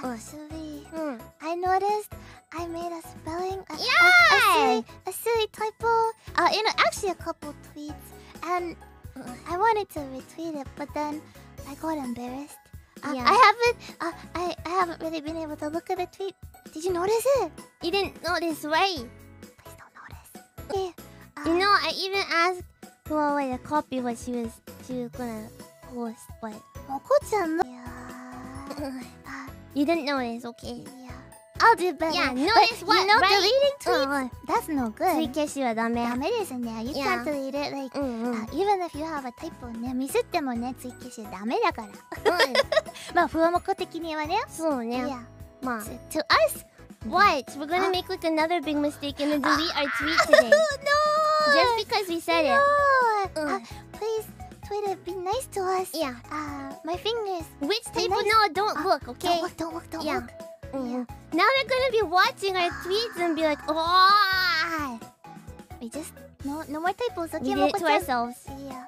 Oh hmm, I noticed I made a spelling, a, yeah! a, a, silly, a silly typo, uh, you know, actually a couple tweets, and I wanted to retweet it, but then I got embarrassed. Uh, yeah. I haven't, uh, I, I haven't really been able to look at the tweet. Did you notice it? You didn't notice, right? Please don't notice. Okay. Uh, you know, I even asked Fuwawa to copy what she was, she was gonna post, but Moko-chan. Yeah. Uh, you didn't notice, okay? yeah. I'll do better. Yeah, But notice what, You know, right? deleting tweets. うんうん。That's no 追 good. 消しはダメ。ダメですね。You Yeah. can't delete it. Like, うんうん。uh, even if you have a typo ね、ミスってもね、追記しダメだから。うんまあ、ふわもこ的にはね。そうね。Yeah. まあ。To, to us. What? We're gonna make like another big mistake and then delete our tweet today. no! Just because we said it. No! Uh. Uh, please, Twitter, be nice to us. Yeah. Uh, my fingers. Which type? nice. No, don't Uh, look, Don't okay? look, don't look, don't Yeah. look. Mhm. Now they're gonna be watching our tweets and be like, oh, We just, no, no more typos, okay? we did it to ourselves. Yeah.